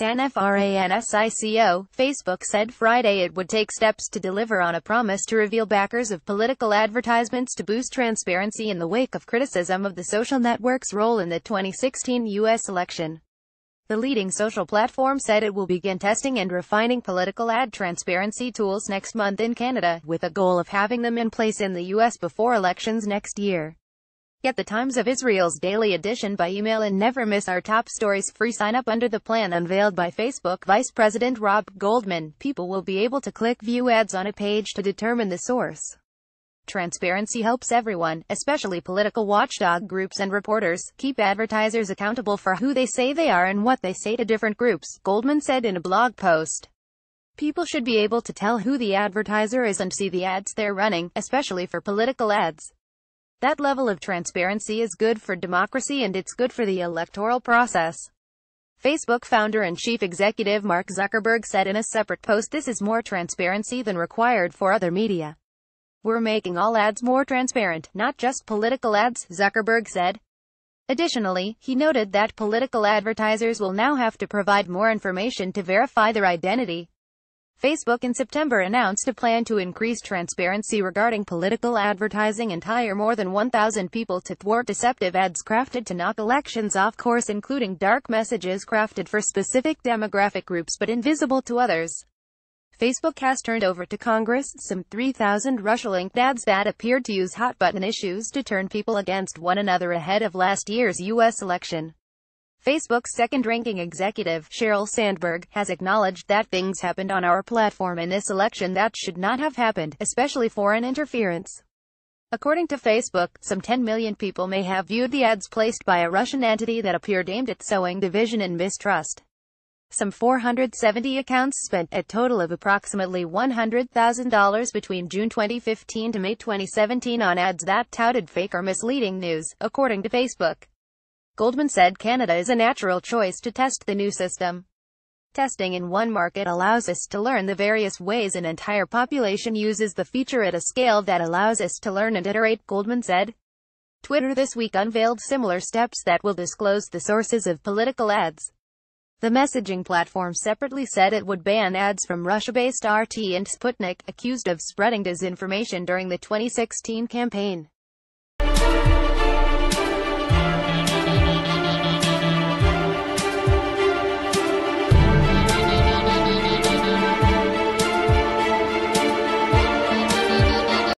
San FRANSICO, Facebook said Friday it would take steps to deliver on a promise to reveal backers of political advertisements to boost transparency in the wake of criticism of the social network's role in the 2016 U.S. election. The leading social platform said it will begin testing and refining political ad transparency tools next month in Canada, with a goal of having them in place in the U.S. before elections next year. Get the Times of Israel's daily edition by email and never miss our top stories. Free sign up under the plan unveiled by Facebook Vice President Rob Goldman. People will be able to click view ads on a page to determine the source. Transparency helps everyone, especially political watchdog groups and reporters, keep advertisers accountable for who they say they are and what they say to different groups, Goldman said in a blog post. People should be able to tell who the advertiser is and see the ads they're running, especially for political ads. That level of transparency is good for democracy and it's good for the electoral process. Facebook founder and chief executive Mark Zuckerberg said in a separate post this is more transparency than required for other media. We're making all ads more transparent, not just political ads, Zuckerberg said. Additionally, he noted that political advertisers will now have to provide more information to verify their identity. Facebook in September announced a plan to increase transparency regarding political advertising and hire more than 1,000 people to thwart deceptive ads crafted to knock elections off course including dark messages crafted for specific demographic groups but invisible to others. Facebook has turned over to Congress some 3,000 Russia-linked ads that appeared to use hot-button issues to turn people against one another ahead of last year's U.S. election. Facebook's second-ranking executive, Sheryl Sandberg, has acknowledged that things happened on our platform in this election that should not have happened, especially foreign interference. According to Facebook, some 10 million people may have viewed the ads placed by a Russian entity that appeared aimed at sowing division and mistrust. Some 470 accounts spent a total of approximately $100,000 between June 2015 to May 2017 on ads that touted fake or misleading news, according to Facebook. Goldman said Canada is a natural choice to test the new system. Testing in one market allows us to learn the various ways an entire population uses the feature at a scale that allows us to learn and iterate, Goldman said. Twitter this week unveiled similar steps that will disclose the sources of political ads. The messaging platform separately said it would ban ads from Russia-based RT and Sputnik, accused of spreading disinformation during the 2016 campaign.